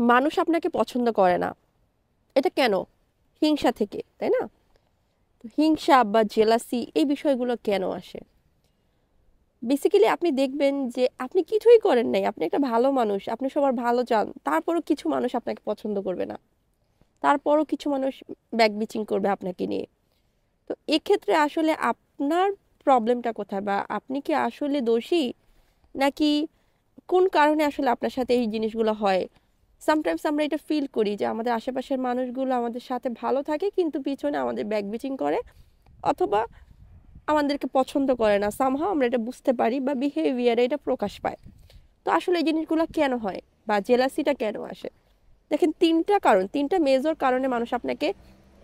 মানুষ আপনাকে পছন্দ করে না। এটা কেন? হিংসা থেকে, তাই না? হিংসা বা জেলাসি এই বিষয়গুলো কেন আসে? বেসিক্যালি আপনি দেখবেন যে আপনি কিছুই করেন নাই, আপনি একটা ভালো মানুষ, আপনি সবার ভালো চান, তারপরও কিছু মানুষ আপনাকে পছন্দ করবে না। তারপরও কিছু মানুষ ব্যাক বিচিং করবে আপনাকে নিয়ে। তো এক্ষেত্রে আসলে আপনার প্রবলেমটা কোথায় বা আপনি কি আসলে দোষী? নাকি কোন কারণে আসলে আপনার সাথে এই জিনিসগুলো হয়? সামটাইমস আমরা এটা ফিল করি যে আমাদের আশেপাশের মানুষগুলো আমাদের সাথে ভালো থাকে, কিন্তু পিছনে আমাদের ব্যাক বিচিং করে অথবা আমাদেরকে পছন্দ করে না। সামহাও আমরা এটা বুঝতে পারি বা বিহেভিয়ারে এটা প্রকাশ পায়। তো আসলে এই জিনিসগুলো কেন হয় বা জেলাসিটা কেন আসে? দেখেন তিনটা কারণ, তিনটা মেজর কারণে মানুষ আপনাকে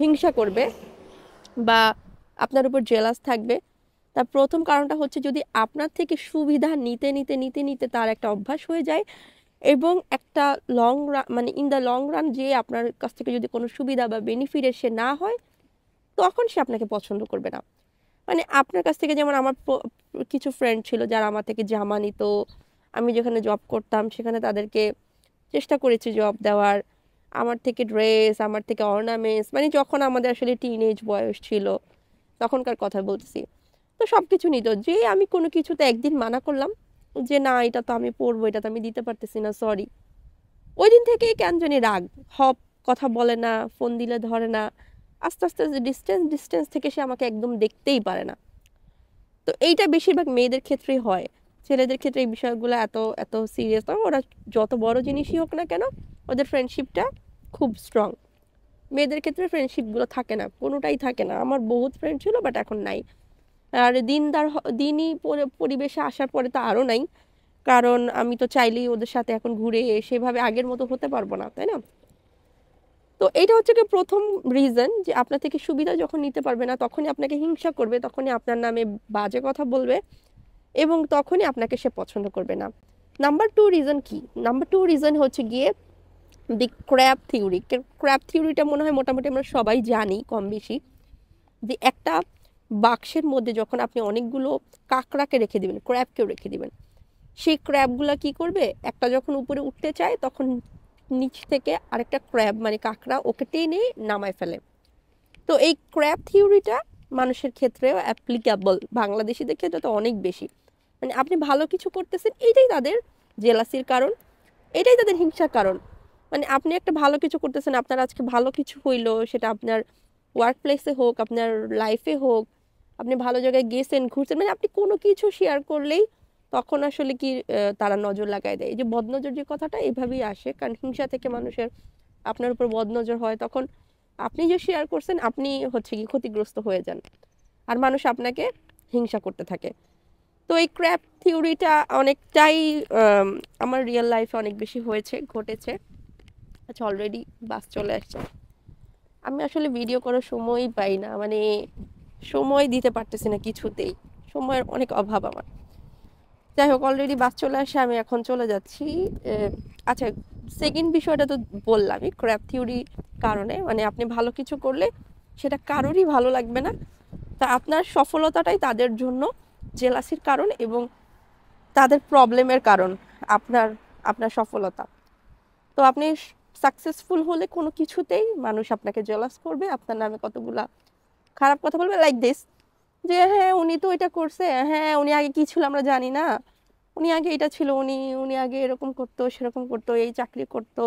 হিংসা করবে বা আপনার উপর জেলাস থাকবে। তার প্রথম কারণটা হচ্ছে যদি আপনার থেকে সুবিধা নিতে নিতে নিতে নিতে তার একটা অভ্যাস হয়ে যায় এবং একটা লং রান মানে ইন দ্য লং রান যে আপনার কাছ থেকে যদি কোনো সুবিধা বা বেনিফিট সে না হয়, তখন সে আপনাকে পছন্দ করবে না। মানে আপনার কাছ থেকে যেমন আমার কিছু ফ্রেন্ড ছিল যারা আমার থেকে জামা নিত, আমি যেখানে জব করতাম সেখানে তাদেরকে চেষ্টা করেছি জব দেওয়ার। আমার থেকে ড্রেস আমার থেকে অর্নামেন্টস মানে যখন আমাদের আসলে টিন এজ বয়স ছিল, তখনকার কথা বলছি তো সব কিছু নিত। যে আমি কোনো কিছুতে একদিন মানা করলাম যে, না, এটা তো আমি পড়ব এটা তো আমি দিতে পারতেছি না সরি ওই দিন থেকেই কেন জানি রাগ, হপ, কথা বলে না ফোন দিলে ধরে না। আস্তে আস্তে ডিস্টেন্স ডিস্টেন্স থেকে সে আমাকে একদম দেখতেই পারে না। তো এইটা বেশিরভাগ মেয়েদের ক্ষেত্রেই হয়। ছেলেদের ক্ষেত্রে এই বিষয়গুলো এত এত সিরিয়াস নয় ওরা যত বড় জিনিসই হোক না কেন, ওদের ফ্রেন্ডশিপটা খুব স্ট্রং মেয়েদের ক্ষেত্রে ফ্রেন্ডশিপগুলো থাকে না, কোনোটাই থাকে না। আমার বহুত ফ্রেন্ড ছিল বাট এখন নাই। আর দিনদার দিনই পরিবেশে আসার পরে তো আরও নাই। কারণ আমি তো চাইলেই ওদের সাথে এখন ঘুরে সেভাবে আগের মতো হতে পারব না, তাই না? তো এটা হচ্ছে কি প্রথম রিজন যে আপনার থেকে সুবিধা যখন নিতে পারবে না, তখনই আপনাকে হিংসা করবে, তখনই আপনার নামে বাজে কথা বলবে এবং তখনই আপনাকে সে পছন্দ করবে না। নাম্বার টু রিজন কি? নাম্বার টু রিজন হচ্ছে গিয়ে দি ক্র্যাপ থিওরি ক্র্যাপ থিওরিটা মনে হয় মোটামুটি আমরা সবাই জানি কম বেশি। যে একটা বাক্সের মধ্যে যখন আপনি অনেকগুলো কাঁকড়াকে রেখে দিবেন ক্র্যাবকেও রেখে দিবেন, সেই ক্র্যাবগুলো কি করবে? একটা যখন উপরে উঠতে চায়, তখন নিচ থেকে আরেকটা ক্র্যাব মানে কাঁকড়া ওকে টেনে নামায় ফেলে। তো এই ক্র্যাব থিওরিটা মানুষের ক্ষেত্রেও অ্যাপ্লিকেবল বাংলাদেশিদের ক্ষেত্রে তো অনেক বেশি। মানে আপনি ভালো কিছু করতেছেন এইটাই তাদের জেলাসির কারণ, এটাই তাদের হিংসার কারণ। মানে আপনি একটা ভালো কিছু করতেছেন, আপনার আজকে ভালো কিছু হইল, সেটা আপনার ওয়ার্ক প্লেসে হোক, আপনার লাইফে হোক আপনি ভালো জায়গায় গেছেন, ঘুরছেন মানে আপনি কোনো কিছু শেয়ার করলেই তখন আসলে কি তারা নজর লাগাই দেয়। এই যে বদনজর যে কথাটা এভাবেই আসে, কারণ হিংসা থেকে মানুষের আপনার উপর বদনজর হয়, তখন আপনি যে শেয়ার করছেন, আপনি হচ্ছে কি ক্ষতিগ্রস্ত হয়ে যান। আর মানুষ আপনাকে হিংসা করতে থাকে। তো এই ক্র্যাপ থিওরিটা অনেকটাই আমার রিয়েল লাইফে অনেক বেশি হয়েছে, ঘটেছে। আচ্ছা অলরেডি বাস চলে আসছে। আমি আসলে ভিডিও করার সময়ই পাই না মানে সময় দিতে পারতেছি না কিছুতেই। সময়ের অনেক অভাব আমার। যাই হোক অলরেডি বাস চলে আসে, আমি এখন চলে যাচ্ছি আচ্ছা সেকেন্ড বিষয়টা তো বললামই ক্র্যাপ থিওরি কারণে মানে আপনি ভালো কিছু করলে সেটা কারোরই ভালো লাগবে না। তা আপনার সফলতাটাই তাদের জন্য জেলাসির কারণ এবং তাদের প্রবলেমের কারণ, আপনার আপনার সফলতা। তো আপনি সাকসেসফুল হলে কোনো কিছুতেই মানুষ আপনাকে জেলাস করবে, আপনার নামে কতগুলা খারাপ কথা বলবে? লাইক দিস যে হ্যাঁ উনি তো এটা করছে। হ্যাঁ উনি আগে কি ছিল আমরা জানি না। উনি আগে এটা ছিল, উনি উনি আগে এরকম করতো, সেরকম করতো, এই চাকরি করতো।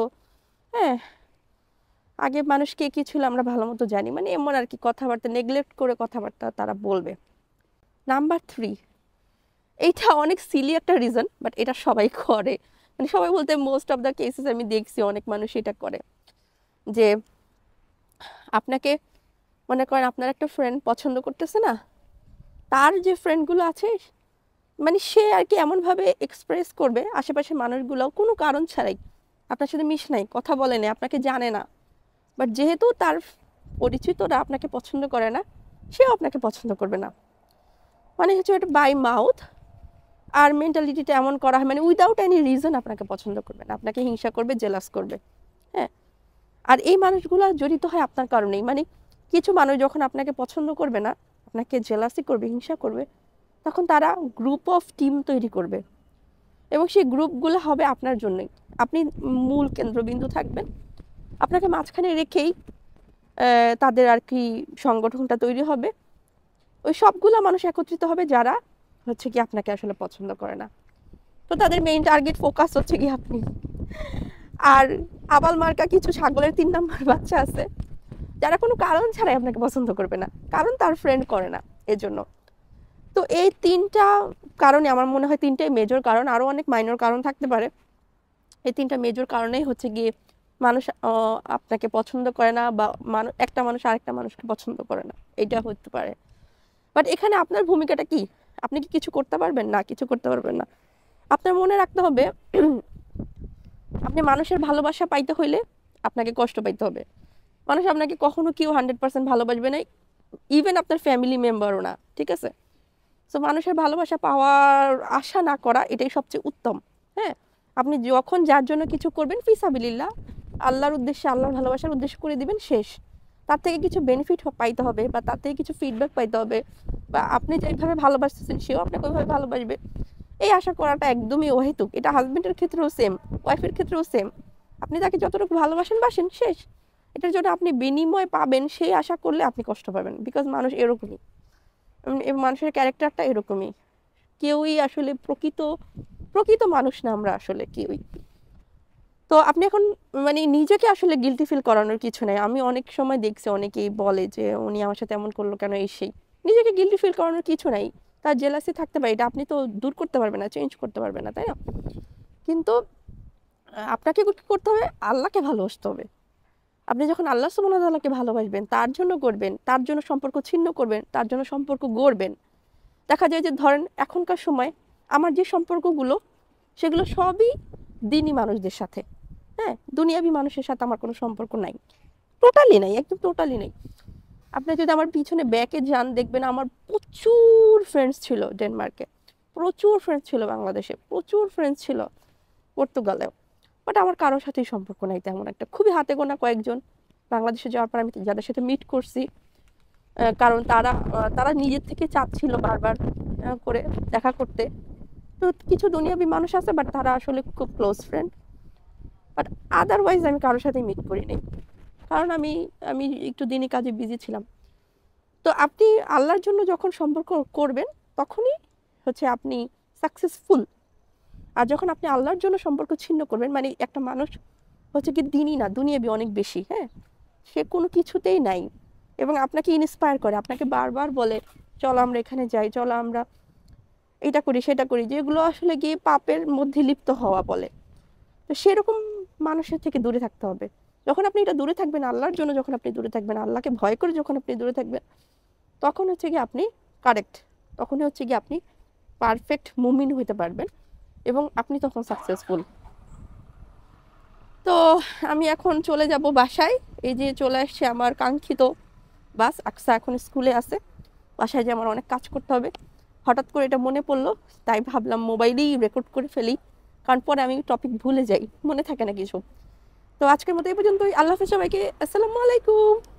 হ্যাঁ আগে মানুষ কে কী ছিল আমরা ভালো মতো জানি। মানে এমন আর কি কথাবার্তা নেগলেক্ট করে কথাবার্তা তারা বলবে। নাম্বার থ্রি এইটা অনেক সিলি একটা রিজন বাট এটা সবাই করে। মানে সবাই বলতে মোস্ট অফ দ্য কেসেস আমি দেখছি, অনেক মানুষ এটা করে। যে, আপনাকে মনে করেন আপনার একটা ফ্রেন্ড পছন্দ করতেছে না, তার যে ফ্রেন্ডগুলো আছে মানে সে আর কি এমনভাবে এক্সপ্রেস করবে, আশেপাশের মানুষগুলো কোনো কারণ ছাড়াই। আপনার সাথে মিশ নাই, কথা বলে নেই, আপনাকে জানে না। বাট যেহেতু তার পরিচিতরা আপনাকে পছন্দ করে না, সেও আপনাকে পছন্দ করবে না। মানে হচ্ছে ওটা বাই মাউথ আর মেন্টালিটিটা এমন করা হয় মানে উইদাউট এনি রিজন আপনাকে পছন্দ করবে না, আপনাকে হিংসা করবে জেলাস করবে। হ্যাঁ আর এই মানুষগুলো জড়িত হয় আপনার কারণেই। মানে কিছু মানুষ যখন আপনাকে পছন্দ করবে না, আপনাকে জেলাসি করবে, হিংসা করবে, তখন তারা গ্রুপ অফ টিম তৈরি করবে। এবং সেই গ্রুপগুলো হবে আপনার জন্যই। আপনি মূল কেন্দ্রবিন্দু থাকবেন। আপনাকে মাঝখানে রেখেই তাদের আর কি সংগঠনটা তৈরি হবে। ওই সবগুলো মানুষ একত্রিত হবে যারা হচ্ছে কি আপনাকে আসলে পছন্দ করে না। তো তাদের মেইন টার্গেট ফোকাস হচ্ছে কি আপনি। আর আবাল মার্কা কিছু ছাগলের তিন নাম্বার বাচ্চা আছে। যারা কোনো কারণ ছাড়াই আপনাকে পছন্দ করবে না, কারণ তার ফ্রেন্ড করে না, এজন্য। তো এই তিনটা কারণে আমার মনে হয় তিনটাই মেজর কারণ আরও অনেক মাইনর কারণ থাকতে পারে। এই তিনটা মেজর কারণেই হচ্ছে গিয়ে মানুষ আপনাকে পছন্দ করে না বা মানুষ একটা মানুষ আরেকটা মানুষকে পছন্দ করে না এটা হতে পারে। বাট এখানে আপনার ভূমিকাটা কি? আপনি কি কিছু করতে পারবেন? না, কিছু করতে পারবেন না। আপনার মনে রাখতে হবে, আপনি মানুষের ভালোবাসা পাইতে হইলে আপনাকে কষ্ট পাইতে হবে। মানুষ আপনাকে কখনো কেউ হান্ড্রেড পার্সেন্ট ভালোবাসবে না ইভেন আপনার ফ্যামিলি মেম্বারও না, ঠিক আছে? সো মানুষের ভালোবাসা পাওয়ার আশা না করা এটাই সবচেয়ে উত্তম হ্যাঁ? আপনি যখন যার জন্য কিছু করবেন ফিসাবিল্লাহ আল্লাহর উদ্দেশ্যে, আল্লাহর ভালোবাসার উদ্দেশ্য করে দিবেন, শেষ। তার থেকে কিছু বেনিফিট পাইতে হবে বা তার থেকে কিছু ফিডব্যাক পাইতে হবে বা আপনি যেভাবে ভালোবাসতেছেন, সেও আপনাকে ওইভাবে ভালোবাসবে। এই আশা করাটা একদমই অহেতুক। এটা হাজবেন্ডের ক্ষেত্রেও সেম ওয়াইফের ক্ষেত্রেও সেম আপনি তাকে যতটুকু ভালোবাসেন, বাসেন, শেষ। এটার জন্য আপনি বিনিময় পাবেন, সেই আশা করলে আপনি কষ্ট পাবেন। বিকজ মানুষ এরকমই। মানুষের ক্যারেক্টারটা এরকমই। কেউই আসলে প্রকৃত প্রকৃত মানুষ না আমরা আসলে কেউই। তো আপনি এখন মানে নিজেকে আসলে গিলটি ফিল করানোর কিছু নেই। আমি অনেক সময় দেখছি, অনেকেই বলে যে, উনি আমার সাথে এমন করল কেন? এই সেই। নিজেকে গিলটি ফিল করানোর কিছু নাই। তার জেলাসি থাকতে পারে। এটা আপনি তো দূর করতে পারবেন না চেঞ্জ করতে পারবেন না, তাই না? কিন্তু আপনাকে করতে হবে, আল্লাহকে ভালোবাসতে হবে। আপনি যখন আল্লাহ তাআলাকে ভালোবাসবেন, তার জন্য করবেন তার জন্য সম্পর্ক ছিন্ন করবেন, তার জন্য সম্পর্ক গড়বেন। দেখা যায় যে ধরেন এখনকার সময় আমার যে সম্পর্কগুলো, সেগুলো সবই দিনই মানুষদের সাথে। হ্যাঁ দুনিয়াবি মানুষের সাথে আমার কোনো সম্পর্ক নাই। টোটালি নাই, একদম টোটালি নেই। আপনি যদি আমার পিছনে ব্যাকে যান, দেখবেন আমার প্রচুর ফ্রেন্ডস ছিল ডেনমার্কে প্রচুর ফ্রেন্ডস ছিল বাংলাদেশে, প্রচুর ফ্রেন্ডস ছিল পর্তুগালেও বাট আমার কারোর সাথেই সম্পর্ক নাই তেমন একটা। খুবই হাতে গোনা কয়েকজন বাংলাদেশে যাওয়ার পর আমি যাদের সাথে মিট করছি কারণ তারা তারা নিজের থেকে চাচ্ছিল বারবার করে দেখা করতে। তো কিছু দুনিয়াবি মানুষ আছে বাট তারা আসলে খুব ক্লোজ ফ্রেন্ড বাট আদারওয়াইজ আমি কারোর সাথে মিট করি করিনি কারণ আমি আমি একটু দিনই কাজে বিজি ছিলাম। তো আপনি আল্লাহর জন্য যখন সম্পর্ক করবেন, তখনই হচ্ছে আপনি সাকসেসফুল আর যখন আপনি আল্লাহর জন্য সম্পর্ক ছিন্ন করবেন মানে একটা মানুষ হচ্ছে কি দিনই না দুনিয়াবি অনেক বেশি হ্যাঁ? সে কোনো কিছুতেই নাই এবং আপনাকে ইন্সপায়ার করে, আপনাকে বারবার বলে, চলো আমরা এখানে যাই, চলো আমরা এটা করি, সেটা করি। যেগুলো আসলে গিয়ে পাপের মধ্যে লিপ্ত হওয়া বলে। তো সেরকম মানুষের থেকে দূরে থাকতে হবে। যখন আপনি এটা দূরে থাকবেন, আল্লাহর জন্য যখন আপনি দূরে থাকবেন, আল্লাহকে ভয় করে যখন আপনি দূরে থাকবেন, তখন হচ্ছে কি আপনি কারেক্ট তখনই হচ্ছে কি আপনি পারফেক্ট মুমিন হইতে পারবেন। এবং আপনি তখন সাকসেসফুল তো আমি এখন চলে যাব বাসায়। এই যে চলে আসছে আমার কাঙ্ক্ষিত বাস। আকসা এখন স্কুলে আছে। বাসায় যে আমার অনেক কাজ করতে হবে। হঠাৎ করে এটা মনে পড়ল, তাই ভাবলাম মোবাইলেই রেকর্ড করে ফেলি। কারণ পরে আমি টপিক ভুলে যাই। মনে থাকে না কিছু। তো আজকের মতো এই পর্যন্তই। আল্লাহ হাফেজ সবাইকে। আসসালামু আলাইকুম।